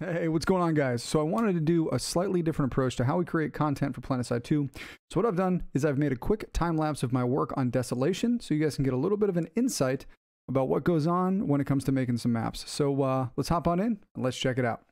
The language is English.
Hey, what's going on, guys? So I wanted to do a slightly different approach to how we create content for PlanetSide 2. So what I've done is I've made a quick time lapse of my work on Desolation, so you guys can get a little bit of an insight about what goes on when it comes to making some maps. So uh, let's hop on in and let's check it out.